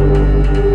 Música